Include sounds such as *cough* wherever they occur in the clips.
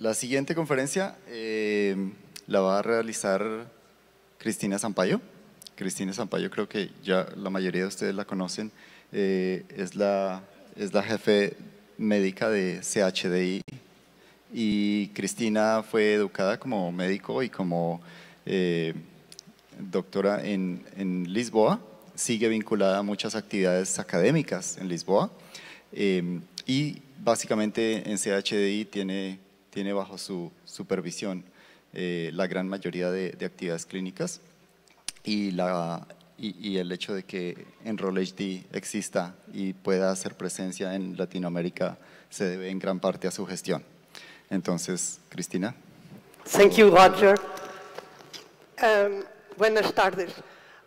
La siguiente conferencia eh, la va a realizar Cristina Zampayo. Cristina Zampayo creo que ya la mayoría de ustedes la conocen. Eh, es, la, es la jefe médica de CHDI y Cristina fue educada como médico y como eh, doctora en, en, Lisboa. Sigue vinculada a muchas actividades académicas en Lisboa y básicamente en CHDI tiene tiene bajo su supervisión eh, la gran mayoría de, actividades clínicas y, la, y, el hecho de que Enroll HD exista y pueda hacer presencia en Latinoamérica se debe en gran parte a su gestión. Entonces, Cristina. Thank you, Roger. Um, buenas tardes.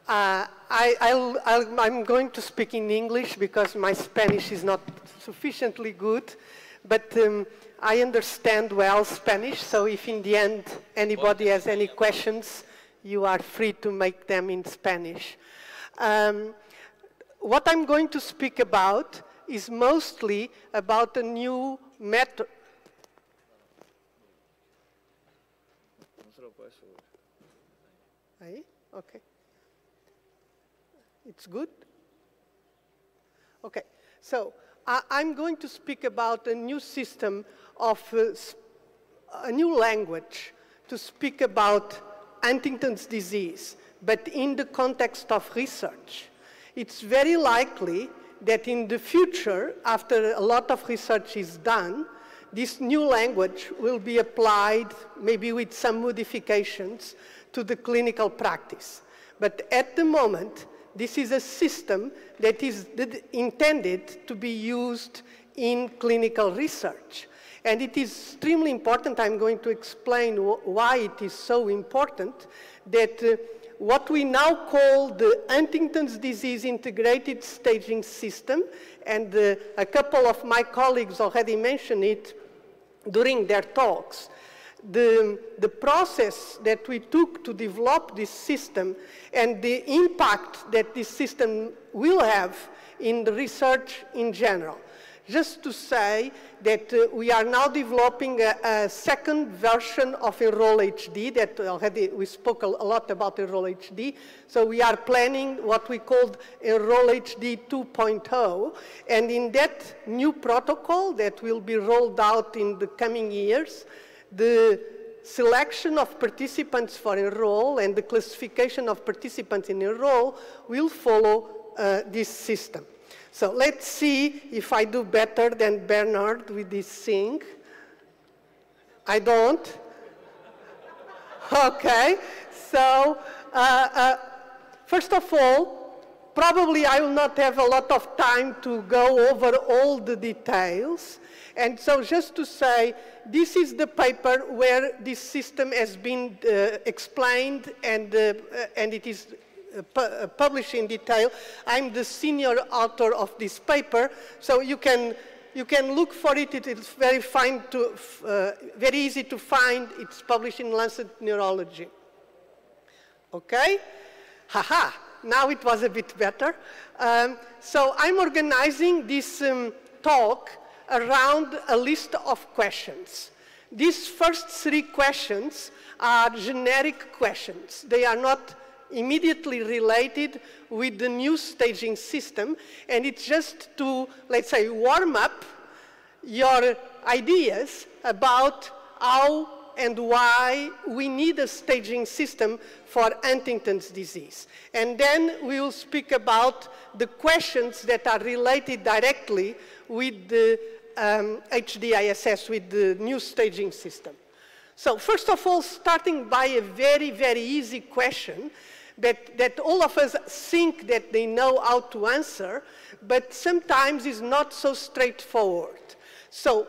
Uh, I, I'll, I'll, I'm going to speak in English because my Spanish is not sufficiently good, but um, I understand well Spanish, so if in the end anybody has any questions, you are free to make them in Spanish. Um, what I'm going to speak about is mostly about a new method. Okay. It's good? Okay. So I, am going to speak about a new system of uh, a new language to speak about Huntington's disease, but in the context of research. It's very likely that in the future, after a lot of research is done, this new language will be applied, maybe with some modifications, to the clinical practice. But at the moment, this is a system that is intended to be used in clinical research. And it is extremely important, I'm going to explain why it is so important, that uh, what we now call the Huntington's disease integrated staging system, and uh, a couple of my colleagues already mentioned it during their talks, the, the process that we took to develop this system and the impact that this system will have in the research in general. Just to say that uh, we are now developing a, a, second version of Enroll HD that already we spoke a, lot about Enroll HD. So we are planning what we called Enroll HD 2.0. And in that new protocol that will be rolled out in the coming years, the selection of participants for enroll and the classification of participants in enroll will follow uh, this system. So let's see if I do better than Bernard with this thing. I don't. Okay, so uh, uh, first of all, probably I will not have a lot of time to go over all the details. And so just to say, this is the paper where this system has been uh, explained and, uh, and it is uh, published in detail. I'm the senior author of this paper, so you can, you can look for it. It is very, fine to, uh, very easy to find. It's published in Lancet Neurology. Okay? Haha, now it was a bit better. Um, so I'm organizing this um, talk around a list of questions. These first three questions are generic questions. They are not immediately related with the new staging system, and it's just to, let's say, warm up your ideas about how and why we need a staging system for Huntington's disease. And then we will speak about the questions that are related directly with the um, HDISS, with the new staging system. So first of all, starting by a very, very easy question that, that all of us think that they know how to answer, but sometimes is not so straightforward. So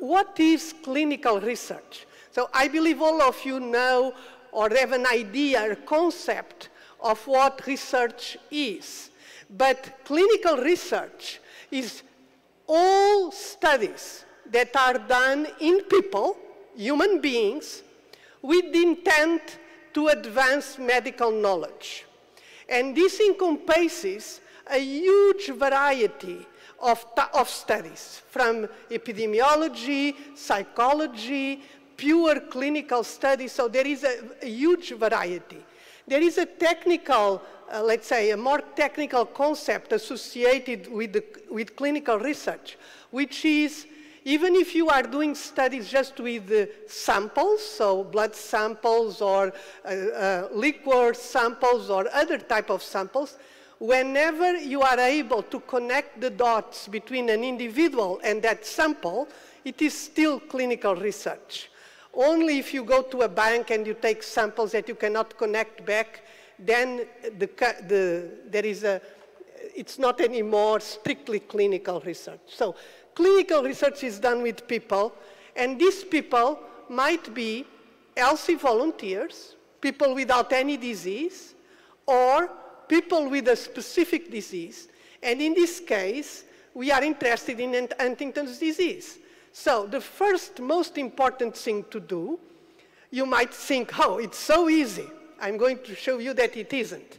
what is clinical research? So I believe all of you know or have an idea, a concept of what research is. But clinical research is all studies that are done in people, human beings, with the intent to advance medical knowledge. And this encompasses a huge variety of, of studies, from epidemiology, psychology, pure clinical study, so there is a, a huge variety. There is a technical, uh, let's say, a more technical concept associated with, the, with clinical research, which is even if you are doing studies just with uh, samples, so blood samples or uh, uh, liquor samples or other type of samples, whenever you are able to connect the dots between an individual and that sample, it is still clinical research. Only if you go to a bank and you take samples that you cannot connect back, then the, the, there is a, it's not anymore strictly clinical research. So clinical research is done with people, and these people might be healthy volunteers, people without any disease, or people with a specific disease. And in this case, we are interested in Huntington's disease. So the first most important thing to do, you might think, oh, it's so easy. I'm going to show you that it isn't.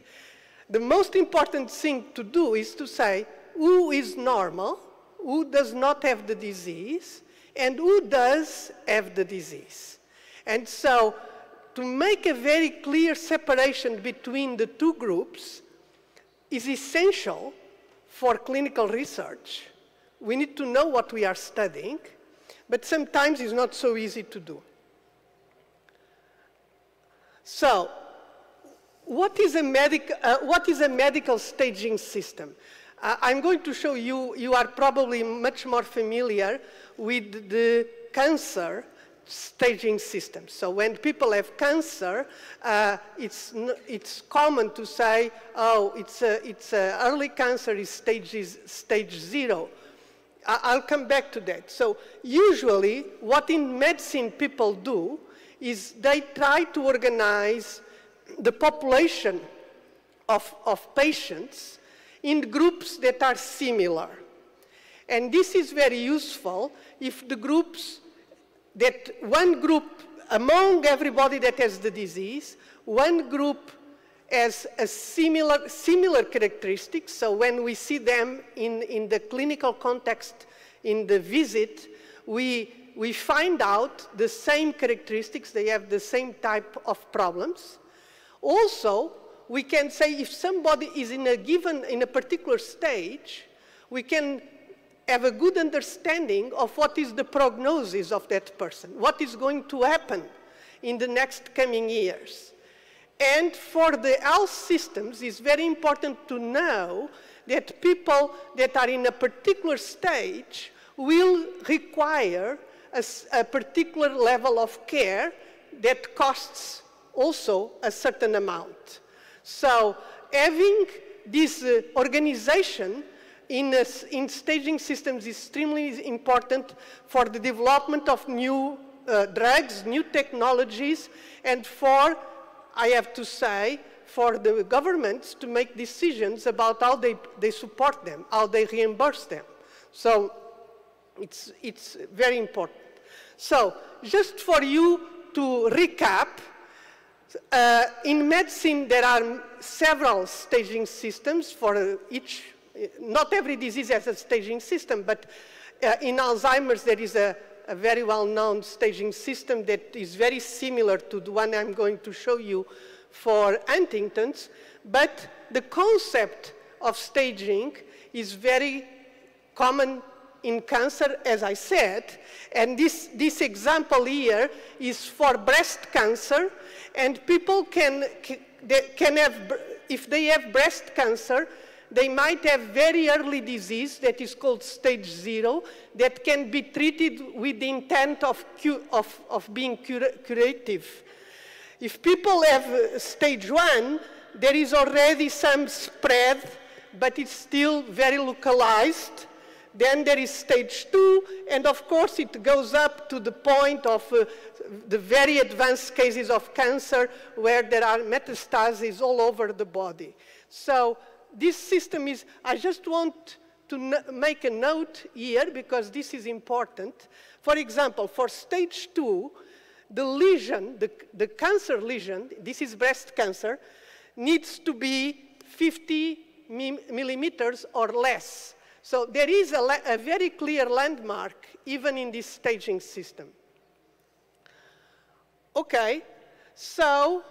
The most important thing to do is to say, who is normal who does not have the disease and who does have the disease. And so to make a very clear separation between the two groups is essential for clinical research. We need to know what we are studying, but sometimes it's not so easy to do. So, what is a, medic, uh, what is a medical staging system? Uh, I'm going to show you, you are probably much more familiar with the cancer staging system. So when people have cancer, uh, it's, it's common to say, oh, it's, a, it's a early cancer is stage, stage zero. I'll come back to that. So usually what in medicine people do is they try to organize the population of, of patients in groups that are similar. And this is very useful if the groups, that one group among everybody that has the disease, one group has a similar, similar characteristics. So when we see them in, in the clinical context in the visit, we, we find out the same characteristics, they have the same type of problems. Also, we can say if somebody is in a given, in a particular stage, we can have a good understanding of what is the prognosis of that person, what is going to happen in the next coming years. And for the health systems, it's very important to know that people that are in a particular stage will require a, a particular level of care that costs also a certain amount. So having this uh, organization in, uh, in, staging systems is extremely important for the development of new uh, drugs, new technologies, and for, I have to say, for the governments to make decisions about how they, they support them, how they reimburse them. So it's, it's very important. So just for you to recap, uh, in medicine, there are several staging systems for each, not every disease has a staging system, but uh, in Alzheimer's, there is a, a very well-known staging system that is very similar to the one I'm going to show you for Huntington's, but the concept of staging is very common in cancer, as I said, and this, this example here is for breast cancer, and people can, can have, if they have breast cancer, they might have very early disease that is called stage zero that can be treated with the intent of, of, of being cura curative. If people have uh, stage one, there is already some spread, but it's still very localized. Then there is stage two, and of course it goes up to the point of uh, the very advanced cases of cancer where there are metastases all over the body. So this system is, I just want to make a note here because this is important. For example, for stage two, the lesion, the, the cancer lesion, this is breast cancer, needs to be 50 millimeters or less. So there is a, a very clear landmark even in this staging system. Okay, so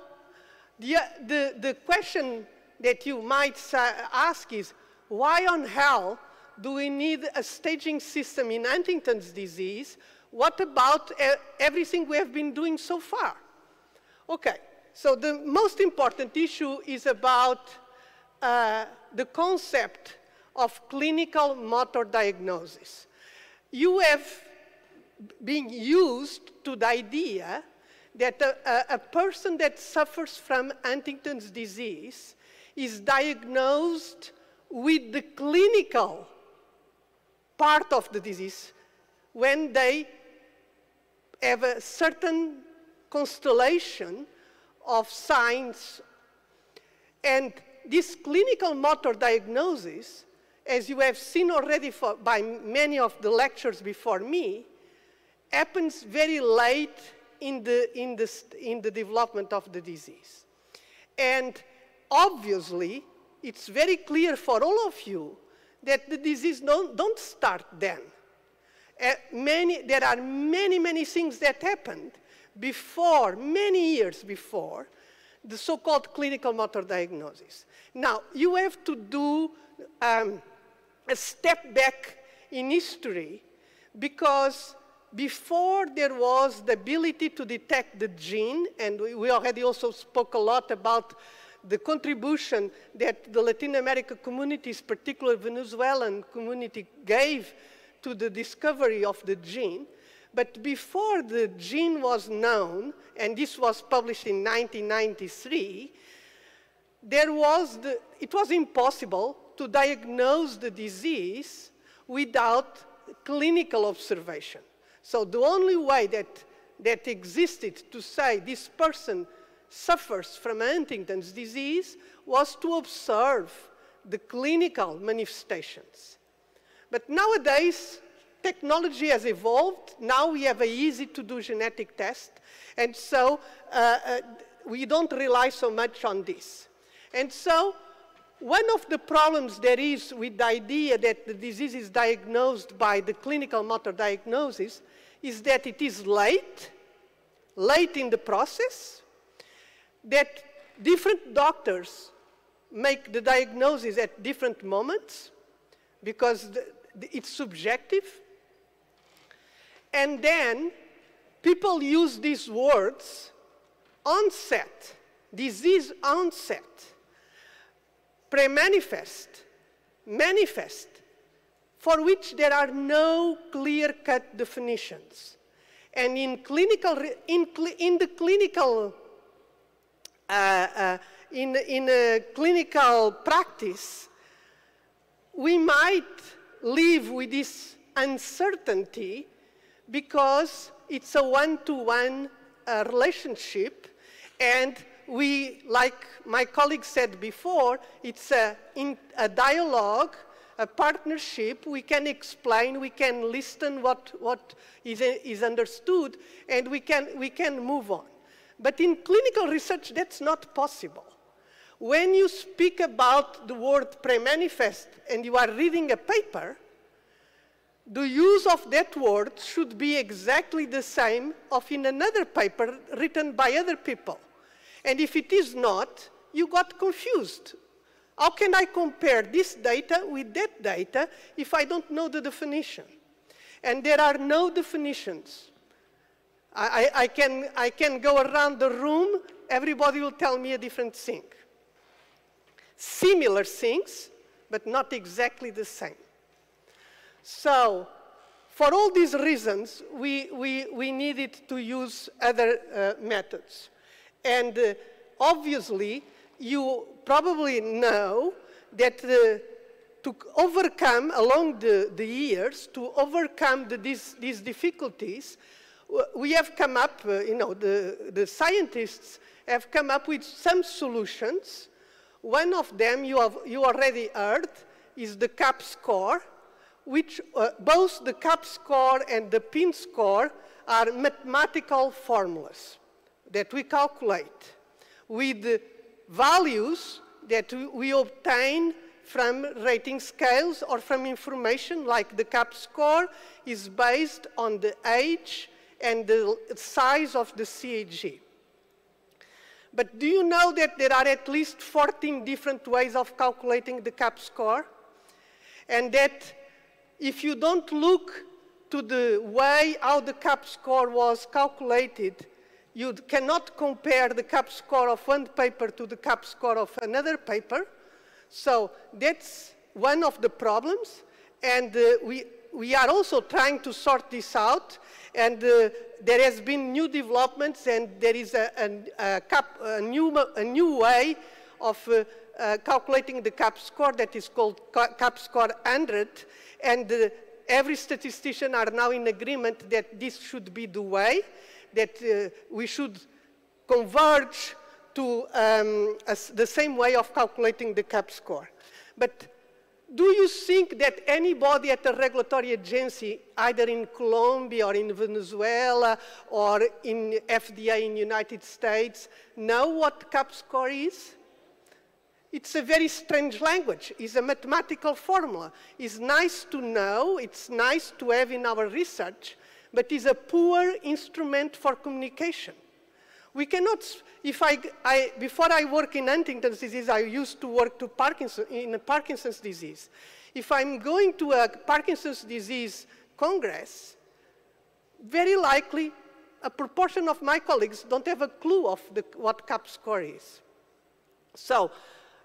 the, the, the question that you might ask is, why on hell do we need a staging system in Huntington's disease? What about everything we have been doing so far? Okay, so the most important issue is about uh, the concept of clinical motor diagnosis. You have been used to the idea that a, a, person that suffers from Huntington's disease is diagnosed with the clinical part of the disease when they have a certain constellation of signs. And this clinical motor diagnosis, as you have seen already for, by many of the lectures before me, happens very late in the, in, the, in the development of the disease. And obviously, it's very clear for all of you that the disease don't, don't start then. Uh, many, there are many, many things that happened before, many years before, the so-called clinical motor diagnosis. Now, you have to do um, a step back in history because before there was the ability to detect the gene, and we already also spoke a lot about the contribution that the Latin American communities, particularly Venezuelan community, gave to the discovery of the gene. But before the gene was known, and this was published in 1993, there was the, it was impossible to diagnose the disease without clinical observation. So the only way that, that existed to say this person suffers from Huntington's disease was to observe the clinical manifestations. But nowadays, technology has evolved. Now we have a easy to do genetic test. And so uh, uh, we don't rely so much on this. And so one of the problems there is with the idea that the disease is diagnosed by the clinical motor diagnosis is that it is late, late in the process, that different doctors make the diagnosis at different moments because the, the, it's subjective. And then people use these words, onset, disease onset, pre-manifest, manifest, for which there are no clear-cut definitions. And in, clinical, in, in the clinical uh, uh, in, in clinical practice, we might live with this uncertainty because it's a one-to-one -one, uh, relationship and we, like my colleague said before, it's a, a dialogue, a partnership. We can explain, we can listen what, what is, is understood, and we can, we can move on. But in clinical research, that's not possible. When you speak about the word pre-manifest and you are reading a paper, the use of that word should be exactly the same of in another paper written by other people. And if it is not, you got confused. How can I compare this data with that data if I don't know the definition? And there are no definitions. I, I, can, I can go around the room, everybody will tell me a different thing. Similar things, but not exactly the same. So, for all these reasons, we, we, we needed to use other uh, methods. And uh, obviously, you probably know that uh, to overcome, along the, the years, to overcome the, these, these difficulties, we have come up, uh, you know, the, the scientists have come up with some solutions. One of them you, have, you already heard is the CAP score, which uh, both the CAP score and the PIN score are mathematical formulas that we calculate with values that we obtain from rating scales or from information like the CAP score is based on the age and the size of the CAG. But do you know that there are at least 14 different ways of calculating the CAP score? And that if you don't look to the way how the CAP score was calculated, you cannot compare the CAP score of one paper to the CAP score of another paper. So that's one of the problems. And uh, we, we are also trying to sort this out. And uh, there has been new developments and there is a, a, a, cap, a new, a new way of uh, uh, calculating the CAP score that is called CAP score 100. And uh, every statistician are now in agreement that this should be the way, that uh, we should converge to um, the same way of calculating the CAP score. But do you think that anybody at a regulatory agency, either in Colombia or in Venezuela or in FDA in United States, know what CAP score is? It's a very strange language. It's a mathematical formula. It's nice to know, it's nice to have in our research, but is a poor instrument for communication. We cannot, if I, I, before I work in Huntington's disease, I used to work to Parkinson, in Parkinson's disease. If I'm going to a Parkinson's disease congress, very likely a proportion of my colleagues don't have a clue of the, what CAP score is. So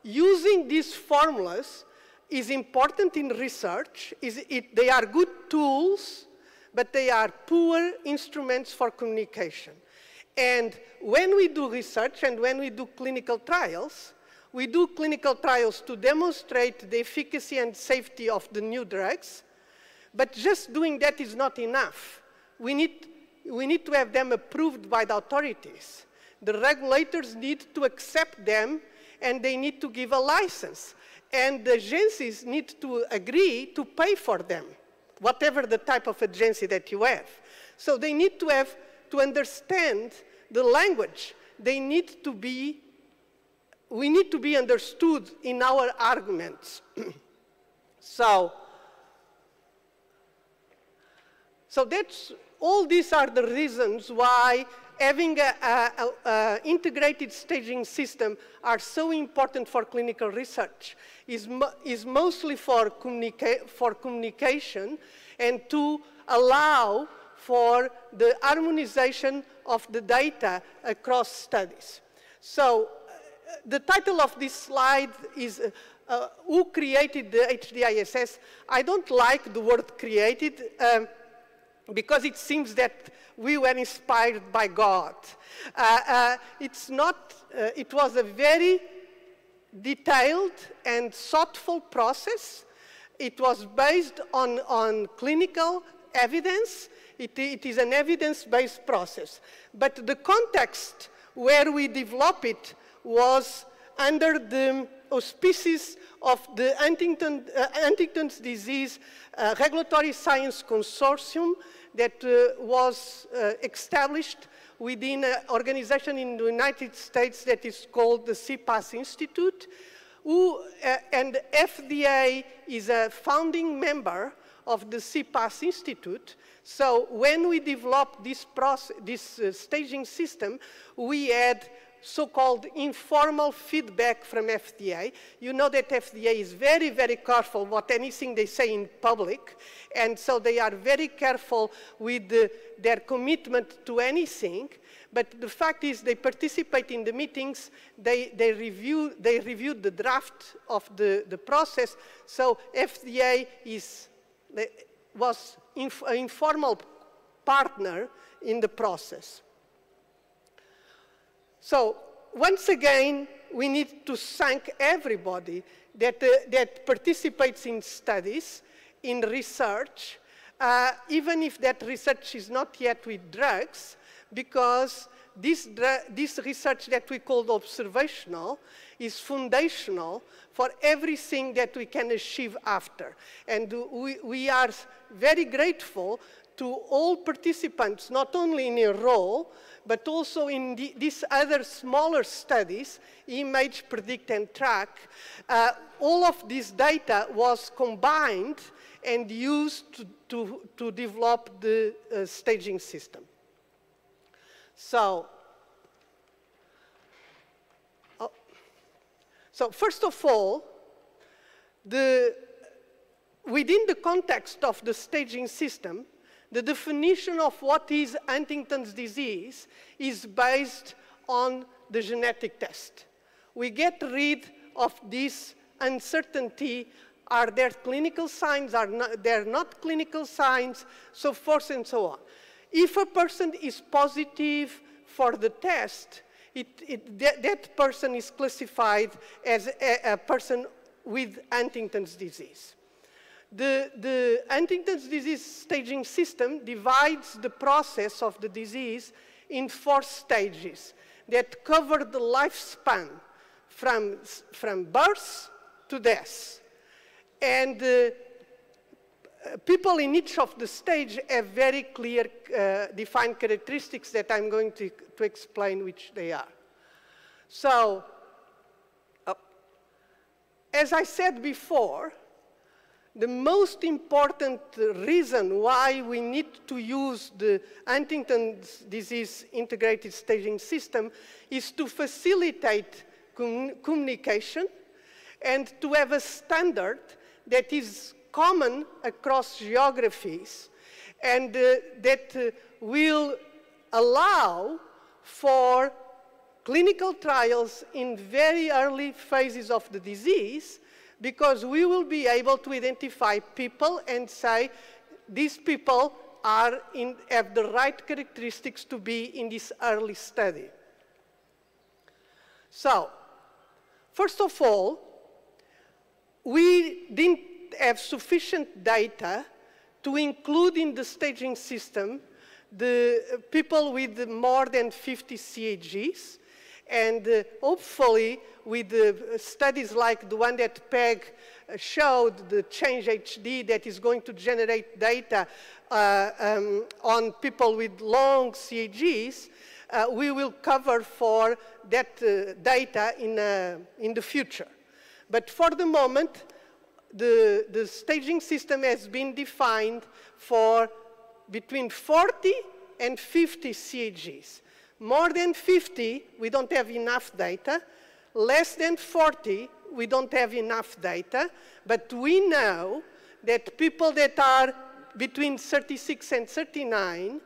using these formulas is important in research. Is it, they are good tools, but they are poor instruments for communication. And when we do research and when we do clinical trials, we do clinical trials to demonstrate the efficacy and safety of the new drugs, but just doing that is not enough. We need, we need to have them approved by the authorities. The regulators need to accept them and they need to give a license. And the agencies need to agree to pay for them, whatever the type of agency that you have. So they need to have to understand the language. They need to be, we need to be understood in our arguments. *clears throat* so, so that's, all these are the reasons why having an integrated staging system are so important for clinical research. is, mo is mostly for, communica for communication and to allow for the harmonization of the data across studies. So uh, the title of this slide is uh, uh, who created the HDISS? I don't like the word created um, because it seems that we were inspired by God. Uh, uh, it's not, uh, it was a very detailed and thoughtful process. It was based on, on clinical evidence it, it is an evidence-based process. But the context where we developed it was under the auspices of the Huntington, uh, Huntington's disease uh, regulatory science consortium that uh, was uh, established within an organization in the United States that is called the C-Path Institute, who, uh, and FDA is a founding member of the C-Path Institute, so when we developed this, this uh, staging system, we had so-called informal feedback from FDA. You know that FDA is very, very careful what anything they say in public, and so they are very careful with the, their commitment to anything. But the fact is they participate in the meetings, they, they, review, they reviewed the draft of the, the process, so FDA is, uh, was inf an informal partner in the process. So once again, we need to thank everybody that, uh, that participates in studies, in research, uh, even if that research is not yet with drugs, because this, this research that we call observational is foundational for everything that we can achieve after. And we, we are very grateful to all participants, not only in Enroll, but also in the, these other smaller studies, image, predict, and track. Uh, all of this data was combined and used to, to, to develop the uh, staging system. So, oh, so first of all, the, within the context of the staging system, the definition of what is Huntington's disease is based on the genetic test. We get rid of this uncertainty. Are there clinical signs? Are not, there not clinical signs? So forth and so on. If a person is positive for the test, it, it, that, that, person is classified as a, a person with Huntington's disease. The, the, Huntington's disease staging system divides the process of the disease in four stages that cover the lifespan from, from birth to death. And uh, people in each of the stage have very clear uh, defined characteristics that I'm going to, to explain which they are. So, uh, as I said before, the most important reason why we need to use the Huntington's disease integrated staging system is to facilitate com communication and to have a standard that is common across geographies and uh, that uh, will allow for clinical trials in very early phases of the disease because we will be able to identify people and say these people are in, have the right characteristics to be in this early study. So, first of all, we didn't have sufficient data to include in the staging system the people with more than 50 CAGs and uh, hopefully, with uh, studies like the one that PEG uh, showed, the Change HD that is going to generate data uh, um, on people with long CAGs, uh, we will cover for that uh, data in, in the future. But for the moment, the, the staging system has been defined for between 40 and 50 CAGs. More than 50, we don't have enough data. Less than 40, we don't have enough data. But we know that people that are between 36 and 39,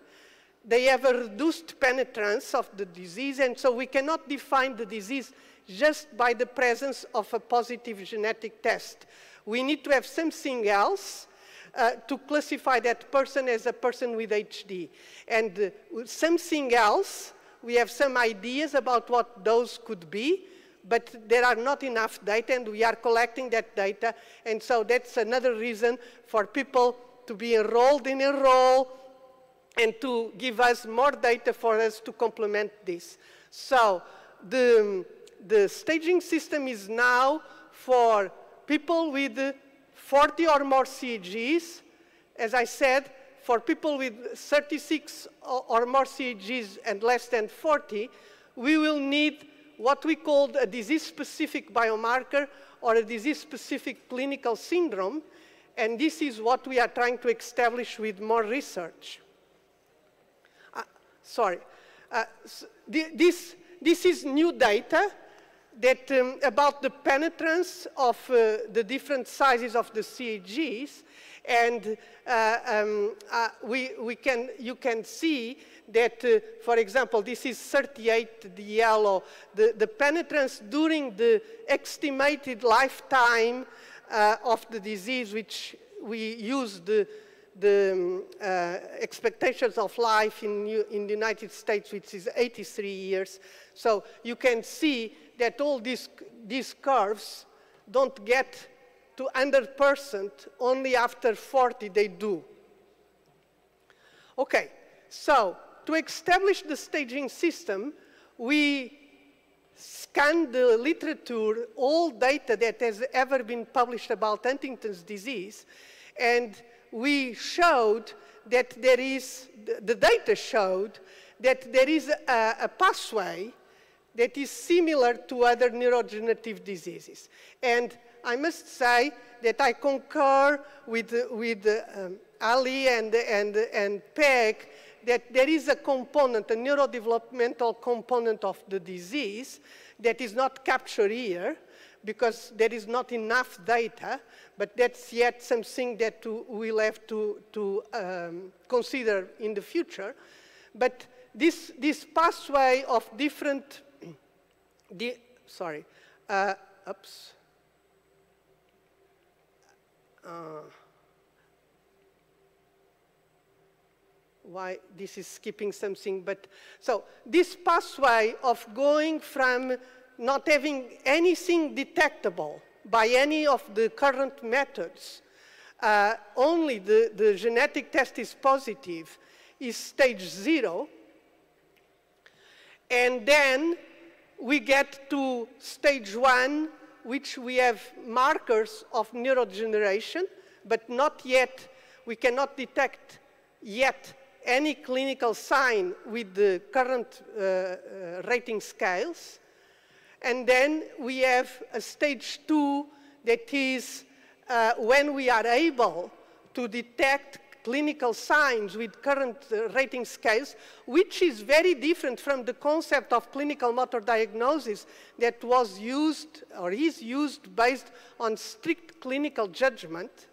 they have a reduced penetrance of the disease, and so we cannot define the disease just by the presence of a positive genetic test. We need to have something else uh, to classify that person as a person with HD. And uh, something else we have some ideas about what those could be, but there are not enough data, and we are collecting that data. And so that's another reason for people to be enrolled in Enroll and to give us more data for us to complement this. So the, the staging system is now for people with 40 or more CAGs. As I said, for people with 36 or more CAGs and less than 40, we will need what we call a disease-specific biomarker or a disease-specific clinical syndrome, and this is what we are trying to establish with more research. Uh, sorry. Uh, so this, this is new data that um, about the penetrance of uh, the different sizes of the CAGs, and uh, um, uh, we, we can, you can see that, uh, for example, this is 38, the yellow, the, the penetrance during the estimated lifetime uh, of the disease, which we use the, the um, uh, expectations of life in, in the United States, which is 83 years. So you can see that all these, these curves don't get to 100%, only after 40 they do. Okay, so to establish the staging system, we scanned the literature, all data that has ever been published about Huntington's disease, and we showed that there is, the data showed that there is a, a pathway that is similar to other neurodegenerative diseases. And I must say that I concur with, with um, Ali and, and, and Peg that there is a component, a neurodevelopmental component of the disease that is not captured here because there is not enough data, but that's yet something that we'll have to, to um, consider in the future. But this, this pathway of different, *clears throat* sorry, uh, oops. Uh, why this is skipping something, but so this pathway of going from not having anything detectable by any of the current methods, uh, only the, the genetic test is positive, is stage zero. And then we get to stage one, which we have markers of neurodegeneration, but not yet, we cannot detect yet any clinical sign with the current uh, uh, rating scales. And then we have a stage two that is uh, when we are able to detect clinical signs with current uh, rating scales, which is very different from the concept of clinical motor diagnosis that was used or is used based on strict clinical judgment.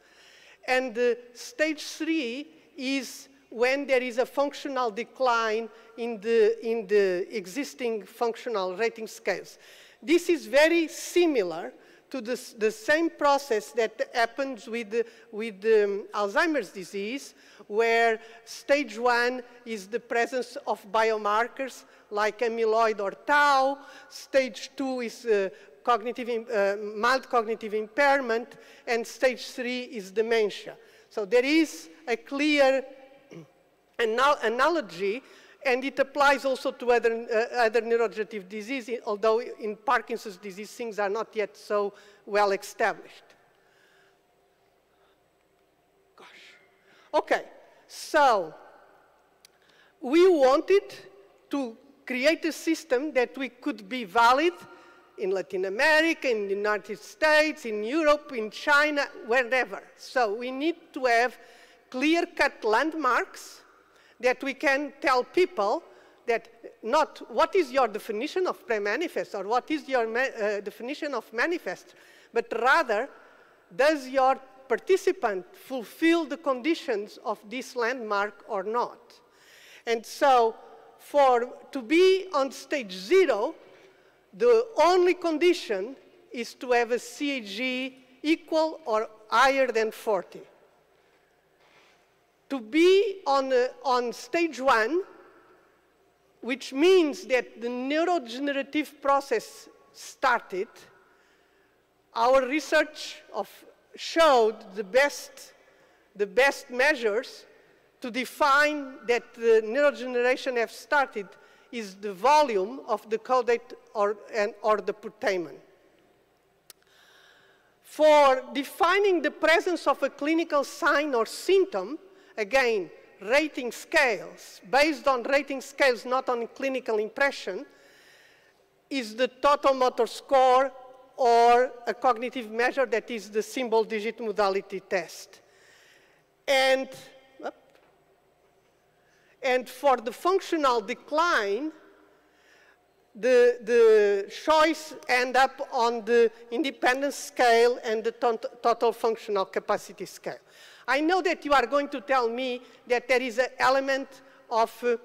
And uh, stage three is when there is a functional decline in the, in the existing functional rating scales. This is very similar to the, the same process that happens with, with um, Alzheimer's disease, where stage one is the presence of biomarkers like amyloid or tau, stage two is uh, cognitive, uh, mild cognitive impairment, and stage three is dementia. So there is a clear *clears throat* analogy, and it applies also to other, uh, other neurodegenerative diseases, although in Parkinson's disease things are not yet so well established. Gosh. Okay, so we wanted to create a system that we could be valid in Latin America, in the United States, in Europe, in China, wherever. So we need to have clear-cut landmarks that we can tell people that not what is your definition of pre-manifest or what is your uh, definition of manifest, but rather does your participant fulfill the conditions of this landmark or not? And so for to be on stage zero, the only condition is to have a CAG equal or higher than 40 to be on, uh, on stage one, which means that the neurodegenerative process started, our research of showed the best, the best measures to define that the neurodegeneration have started is the volume of the caudate or, and, or the putamen. For defining the presence of a clinical sign or symptom, again, rating scales, based on rating scales, not on clinical impression, is the total motor score or a cognitive measure that is the symbol digit modality test. And, and for the functional decline, the, the choice end up on the independence scale and the total functional capacity scale. I know that you are going to tell me that there is an element of uh,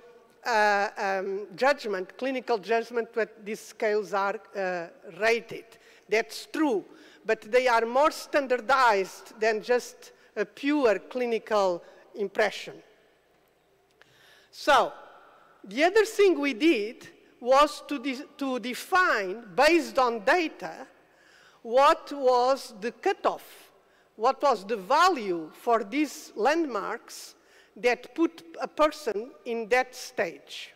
uh, um, judgment, clinical judgment, when these scales are uh, rated. That's true, but they are more standardized than just a pure clinical impression. So, the other thing we did was to, de to define, based on data, what was the cutoff what was the value for these landmarks that put a person in that stage.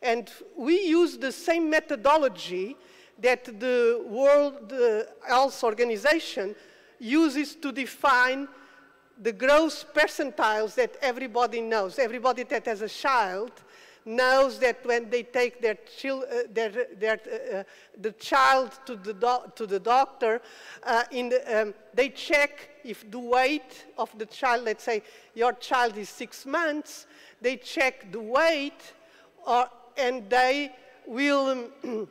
And we use the same methodology that the World uh, Health Organization uses to define the gross percentiles that everybody knows. Everybody that has a child knows that when they take their, chil uh, their, their uh, uh the child to the, to the doctor, the, um, they check if the weight of the child, let's say your child is six months, they check the weight or, and they will um,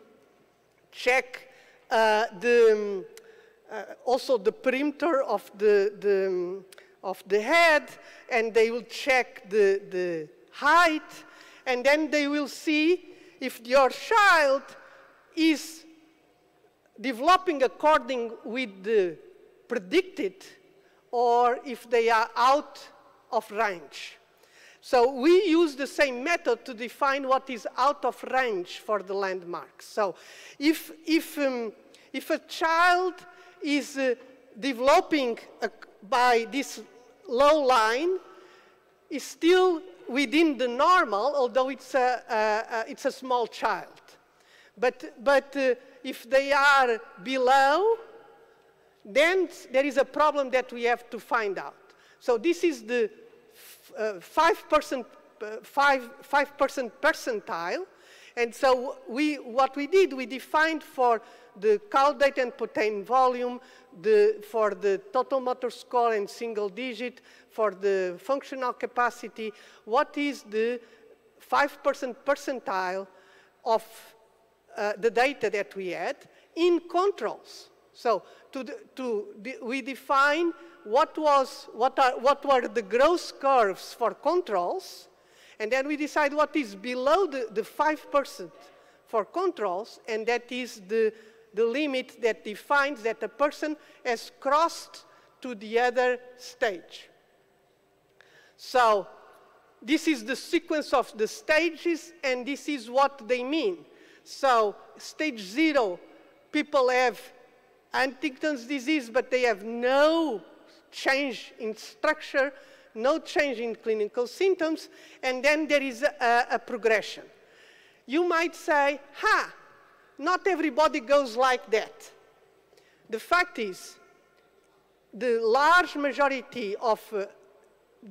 *clears throat* check uh, the, um, uh, also the perimeter of the, the, um, of the head and they will check the, the height and then they will see if your child is developing according with the predicted or if they are out of range. So we use the same method to define what is out of range for the landmarks. So if, if, um, if a child is uh, developing a, by this low line, is still within the normal, although it's a, a, a it's a small child. But, but uh, if they are below, then there is a problem that we have to find out. So this is the 5% uh, 5, 5% percentile. And so we, what we did, we defined for the caudate and putamen volume, the, for the total motor score and symbol digit, for the functional capacity, what is the 5% percentile of uh, the data that we had in controls. So to, the, to the, we define what, was, what, are, what were the growth curves for controls, and then we decide what is below the, the 5% for controls, and that is the, the limit that defines that a person has crossed to the other stage. So this is the sequence of the stages, and this is what they mean. So stage zero, people have Huntington's disease, but they have no change in structure, no change in clinical symptoms, and then there is a, a progression. You might say, ha, not everybody goes like that. The fact is, the large majority of uh,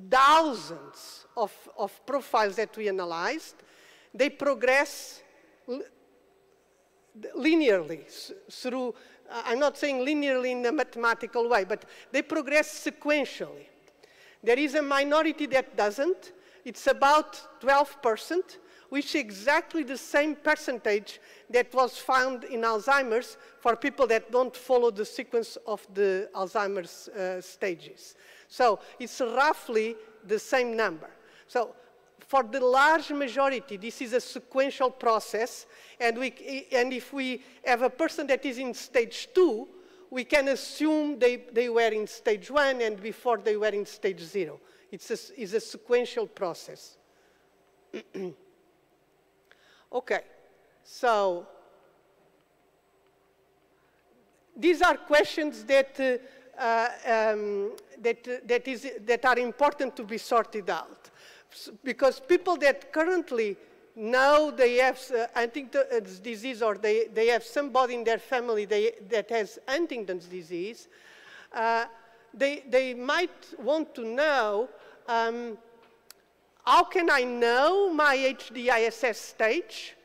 thousands of, of profiles that we analyzed, they progress linearly through I'm not saying linearly in a mathematical way, but they progress sequentially. There is a minority that doesn't. It's about 12%, which is exactly the same percentage that was found in Alzheimer's for people that don't follow the sequence of the Alzheimer's uh, stages. So it's roughly the same number. So for the large majority, this is a sequential process, and, we, and if we have a person that is in stage two, we can assume they, they were in stage one and before they were in stage zero. It's a, it's a sequential process. *clears throat* okay, so these are questions that, uh, um, that, that, is, that are important to be sorted out because people that currently know they have uh, Huntington's disease or they, they have somebody in their family they, that has Huntington's disease, uh, they, they might want to know um, how can I know my HDISS stage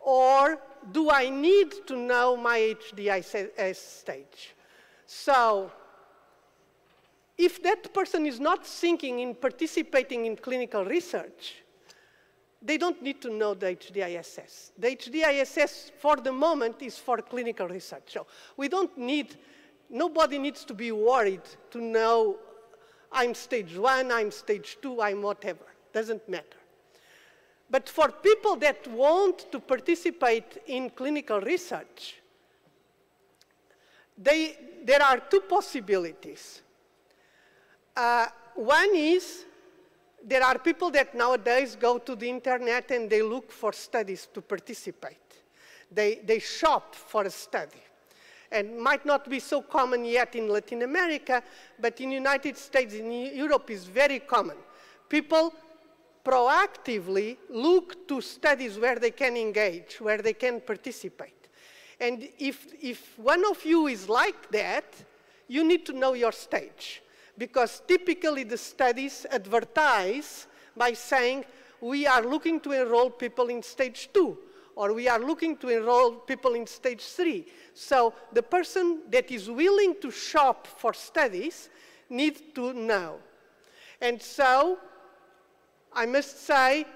or do I need to know my HDISS stage? So if that person is not thinking in participating in clinical research, they don't need to know the HDISS. The HDISS, for the moment, is for clinical research. So we don't need, nobody needs to be worried to know I'm stage one, I'm stage two, I'm whatever. Doesn't matter. But for people that want to participate in clinical research, they, there are two possibilities. Uh, one is there are people that nowadays go to the internet and they look for studies to participate. They, they shop for a study. And might not be so common yet in Latin America, but in United States, in Europe is very common. People proactively look to studies where they can engage, where they can participate. And if, if one of you is like that, you need to know your stage because typically the studies advertise by saying, we are looking to enroll people in stage two, or we are looking to enroll people in stage three. So the person that is willing to shop for studies needs to know. And so I must say,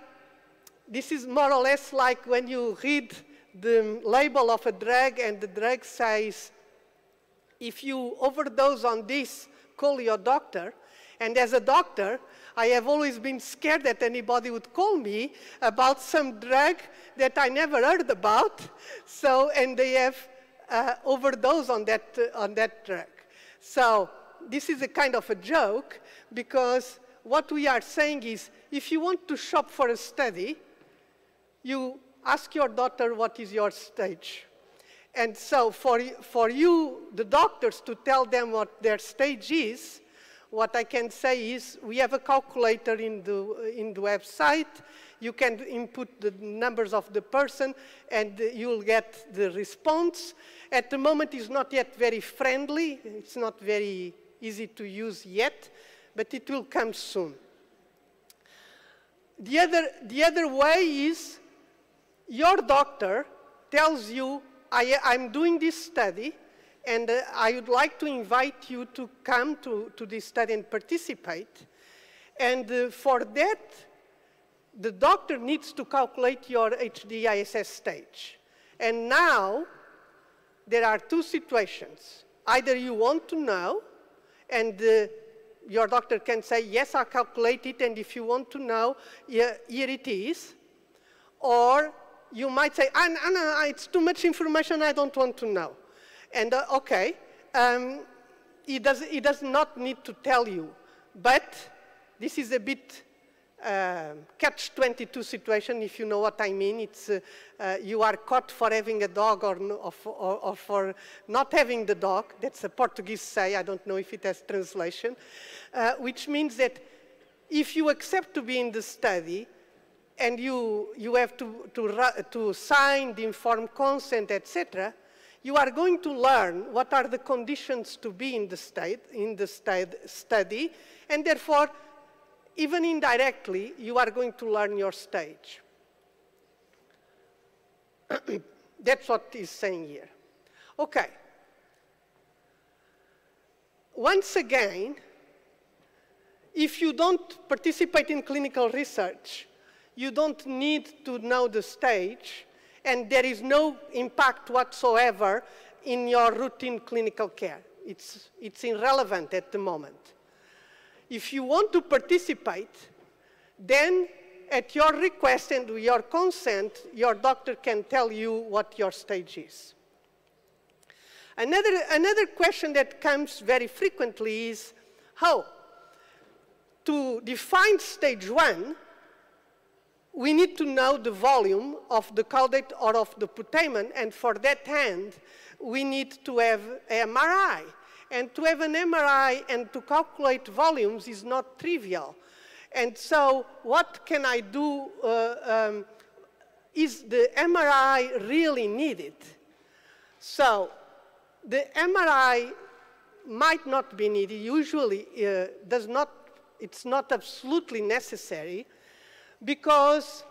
this is more or less like when you read the label of a drug and the drug says, if you overdose on this, call your doctor. And as a doctor, I have always been scared that anybody would call me about some drug that I never heard about. So, and they have uh, overdose on that, uh, on that drug. So this is a kind of a joke because what we are saying is if you want to shop for a study, you ask your doctor what is your stage. And so for, for you, the doctors, to tell them what their stage is, what I can say is we have a calculator in the, in the website. You can input the numbers of the person and you'll get the response. At the moment, it's not yet very friendly. It's not very easy to use yet, but it will come soon. The other, the other way is your doctor tells you, I, am doing this study, and uh, I would like to invite you to come to, to this study and participate. And uh, for that, the doctor needs to calculate your HDISS stage. And now, there are two situations. Either you want to know, and uh, your doctor can say, yes, I'll calculate it, and if you want to know, here, here it is. Or you might say, ah, no, no, it's too much information, I don't want to know. And uh, okay, um, he, does, he does not need to tell you, but this is a bit uh, catch-22 situation, if you know what I mean. It's, uh, uh, you are caught for having a dog or, or, or, or, for not having the dog. That's a Portuguese say, I don't know if it has translation, uh, which means that if you accept to be in the study, and you, you have to, to, to sign the informed consent, etc., you are going to learn what are the conditions to be in the, state, in the state study, and therefore, even indirectly, you are going to learn your stage. *coughs* That's what he's saying here. Okay. Once again, if you don't participate in clinical research, you don't need to know the stage, and there is no impact whatsoever in your routine clinical care. It's, it's irrelevant at the moment. If you want to participate, then at your request and your consent, your doctor can tell you what your stage is. Another, another question that comes very frequently is how? To define stage one, we need to know the volume of the caudate or of the putamen, and for that end, we need to have MRI. And to have an MRI and to calculate volumes is not trivial. And so what can I do? Uh, um, is the MRI really needed? So the MRI might not be needed, usually uh, does not, it's not absolutely necessary, because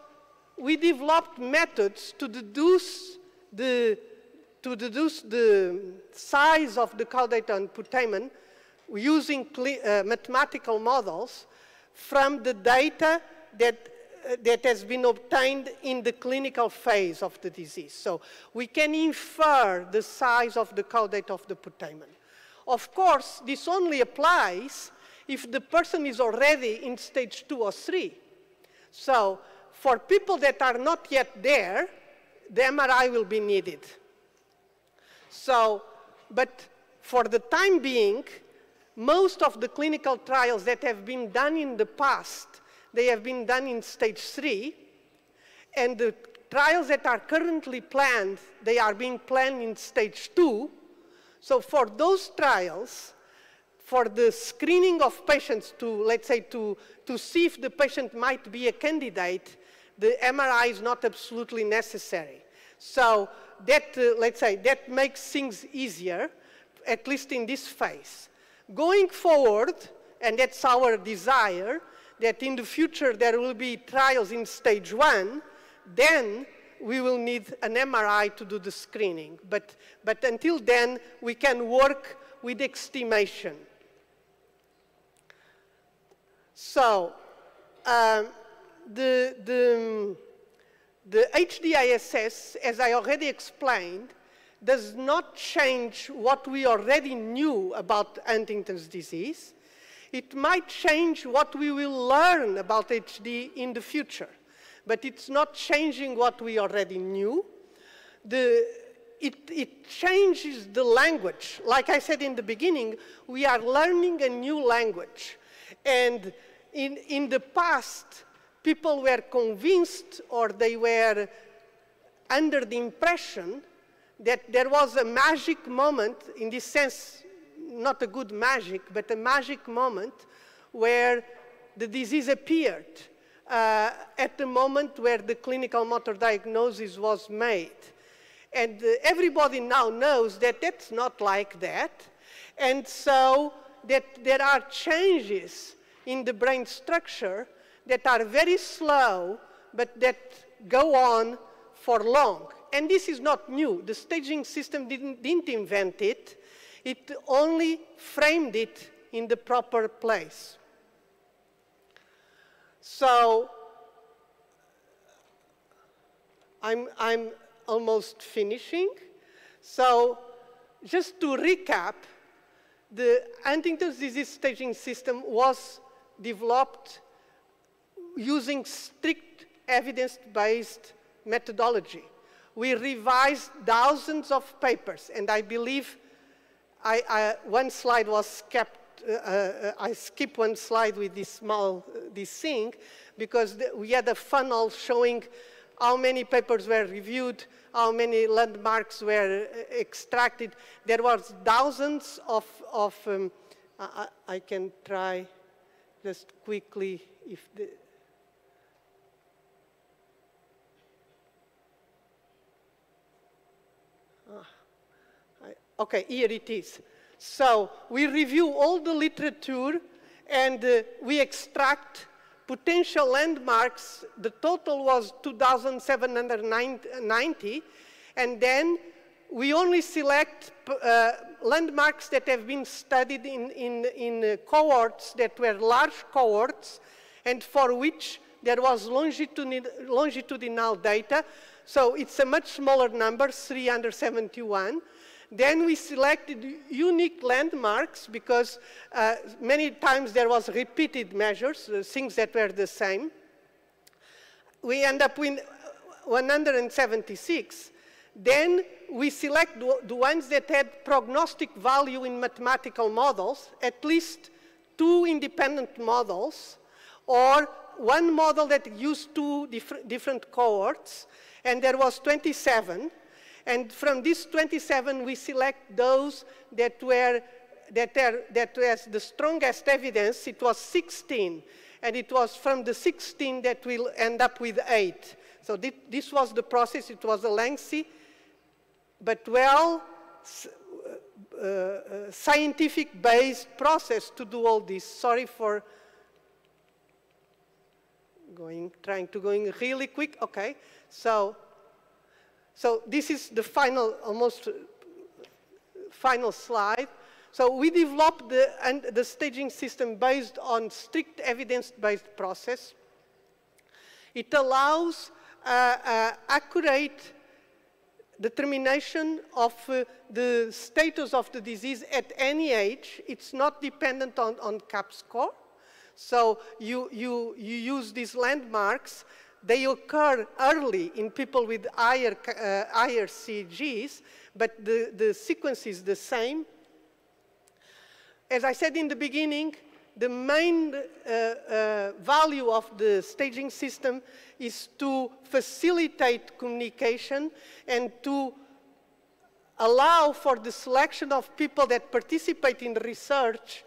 we developed methods to deduce the, to deduce the size of the caudate and putamen using uh, mathematical models from the data that, uh, that has been obtained in the clinical phase of the disease. So we can infer the size of the caudate of the putamen. Of course, this only applies if the person is already in stage two or three. So for people that are not yet there, the MRI will be needed. So, but for the time being, most of the clinical trials that have been done in the past, they have been done in stage three, and the trials that are currently planned, they are being planned in stage two. So for those trials, for the screening of patients to, let's say, to, to see if the patient might be a candidate, the MRI is not absolutely necessary. So that, uh, let's say, that makes things easier, at least in this phase. Going forward, and that's our desire, that in the future there will be trials in stage one, then we will need an MRI to do the screening. But, but until then, we can work with estimation. So, um, the, the, the HDISS, as I already explained, does not change what we already knew about Huntington's disease. It might change what we will learn about HD in the future, but it's not changing what we already knew. The, it, it changes the language. Like I said in the beginning, we are learning a new language. And in, in the past, people were convinced or they were under the impression that there was a magic moment, in this sense, not a good magic, but a magic moment where the disease appeared uh, at the moment where the clinical motor diagnosis was made. And uh, everybody now knows that that's not like that. And so that there are changes in the brain structure that are very slow, but that go on for long. And this is not new. The staging system didn't, didn't invent it. It only framed it in the proper place. So I'm, I'm almost finishing. So just to recap, the Huntington's disease staging system was developed using strict evidence-based methodology. We revised thousands of papers, and I believe I, I, one slide was kept, uh, uh, I skipped one slide with this small, uh, this thing, because we had a funnel showing how many papers were reviewed, how many landmarks were uh, extracted. There was thousands of, of um, I, I, can try just quickly if the, Okay, here it is. So we review all the literature and uh, we extract potential landmarks. The total was 2,790. And then we only select uh, landmarks that have been studied in, in, in uh, cohorts that were large cohorts and for which there was longitudinal, data. So it's a much smaller number, 371. Then we selected unique landmarks because uh, many times there was repeated measures, uh, things that were the same. We end up with 176. Then we select the ones that had prognostic value in mathematical models, at least two independent models, or one model that used two different cohorts, and there was 27. And from these 27, we select those that were that, are, that has the strongest evidence. It was 16, and it was from the 16 that we'll end up with eight. So th this was the process. It was a lengthy, but well uh, uh, scientific-based process to do all this. Sorry for going, trying to going really quick. Okay, so so this is the final, almost final slide. So we developed the, and the staging system based on strict evidence-based process. It allows uh, uh, accurate determination of uh, the status of the disease at any age. It's not dependent on, on CAP score. So you, you, you use these landmarks they occur early in people with higher, uh, higher CAGs, but the, the sequence is the same. As I said in the beginning, the main uh, uh, value of the staging system is to facilitate communication and to allow for the selection of people that participate in research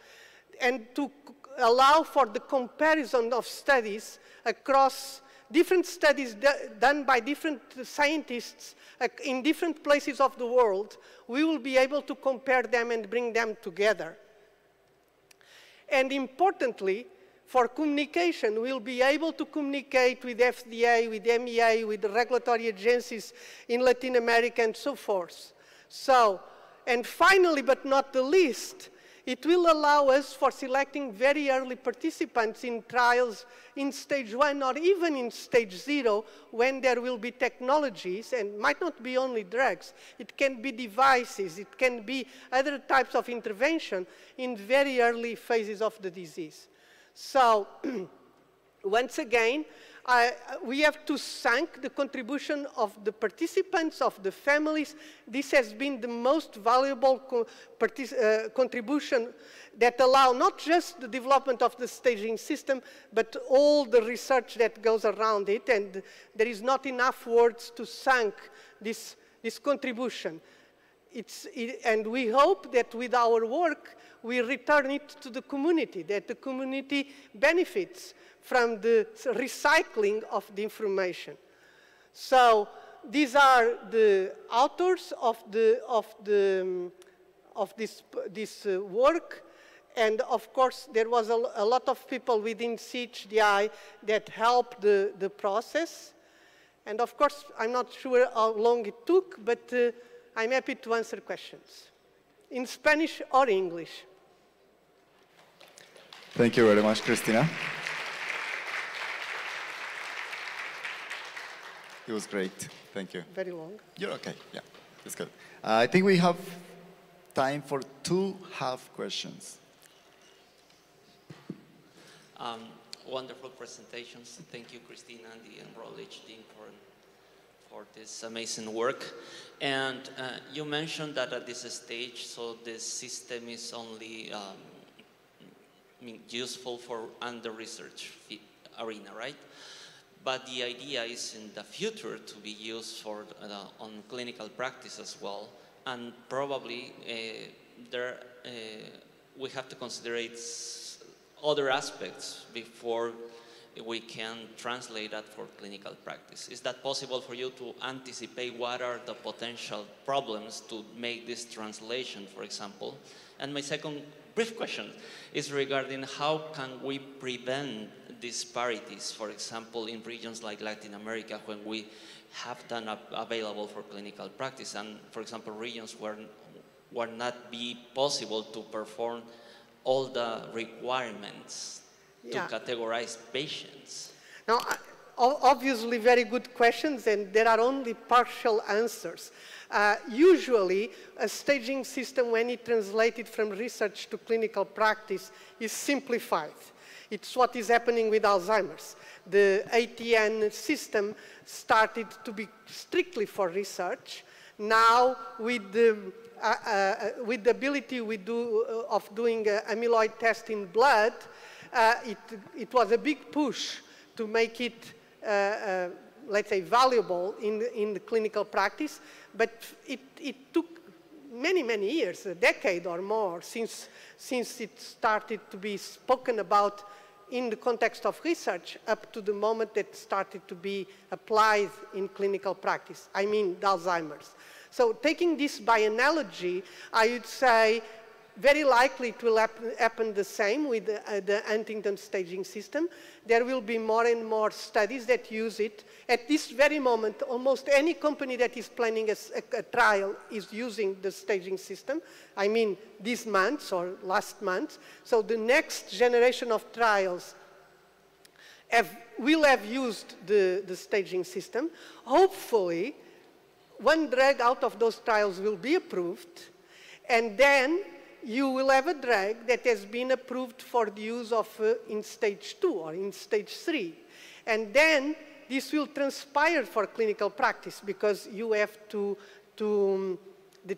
and to allow for the comparison of studies across different studies done by different scientists uh, in different places of the world, we will be able to compare them and bring them together. And importantly, for communication. We'll be able to communicate with FDA, with MEA, with the regulatory agencies in Latin America and so forth. So, and finally, but not the least, it will allow us for selecting very early participants in trials in stage one or even in stage zero when there will be technologies and might not be only drugs. It can be devices, it can be other types of intervention in very early phases of the disease. So, *clears throat* once again, I, we have to thank the contribution of the participants, of the families. This has been the most valuable co uh, contribution that allow not just the development of the staging system, but all the research that goes around it. And there is not enough words to thank this, this contribution. It, and we hope that with our work, we return it to the community, that the community benefits from the recycling of the information. So these are the authors of, the, of, the, um, of this, this uh, work. And of course, there was a, a, lot of people within CHDI that helped the, the process. And of course, I'm not sure how long it took, but uh, I'm happy to answer questions in Spanish or English. Thank you very much, Cristina. It was great. Thank you. Very long. You're okay. Yeah, that's good. Uh, I think we have time for two half questions. Um, wonderful presentations. Thank you, Cristina and the Enroll-HD team for, for this amazing work. And uh, you mentioned that at this stage, so the system is only um, useful for under research arena, right? but the idea is in the future to be used for uh, on clinical practice as well, and probably uh, there uh, we have to consider other aspects before we can translate that for clinical practice. Is that possible for you to anticipate what are the potential problems to make this translation, for example? And my second brief question is regarding how can we prevent disparities, for example, in regions like Latin America when we have done available for clinical practice and, for example, regions where would not be possible to perform all the requirements yeah. to categorize patients? Now, obviously very good questions and there are only partial answers. Uh, usually, a staging system, when it translated from research to clinical practice, is simplified. It's what is happening with Alzheimer's. The ATN system started to be strictly for research. Now, with the, uh, uh, with the ability we do, uh, of doing amyloid test in blood, uh, it, it was a big push to make it, uh, uh, let's say, valuable in the, in the clinical practice. But it, it took many, many years, a decade or more, since, since it started to be spoken about in the context of research up to the moment that started to be applied in clinical practice. I mean, Alzheimer's. So taking this by analogy, I would say very likely it will happen, the same with the, uh, the, Huntington staging system. There will be more and more studies that use it. At this very moment, almost any company that is planning a, a, a trial is using the staging system. I mean, this month or last month. So the next generation of trials have, will have used the, the staging system. Hopefully, one drug out of those trials will be approved, and then you will have a drug that has been approved for the use of uh, in stage two or in stage three. And then this will transpire for clinical practice because you have to, to um, de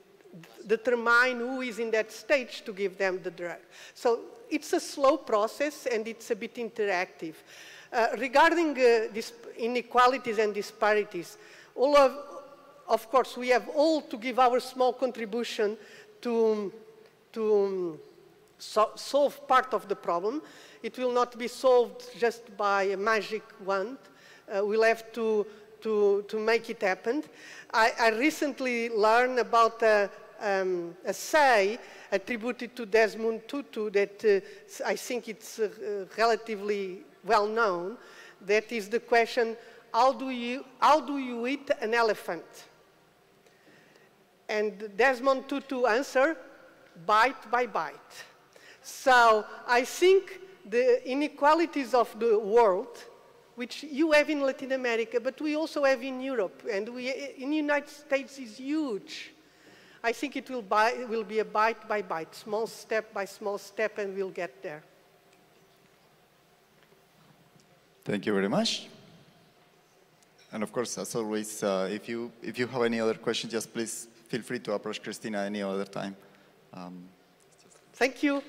determine who is in that stage to give them the drug. So it's a slow process and it's a bit interactive. Uh, regarding uh, inequalities and disparities, all of, of course, we have all to give our small contribution to um, to um, so solve part of the problem. It will not be solved just by a magic wand. Uh, we'll have to, to, to make it happen. I, I recently learned about a, um, essay attributed to Desmond Tutu that uh, I think it's uh, relatively well known. That is the question, how do you, how do you eat an elephant? And Desmond Tutu answer, bite by bite. So I think the inequalities of the world, which you have in Latin America, but we also have in Europe, and we, in the United States is huge. I think it will, buy, it will be a bite by bite, small step by small step, and we'll get there. Thank you very much. And of course, as always, uh, if, you, if you have any other questions, just please feel free to approach Cristina any other time. Um, Thank you.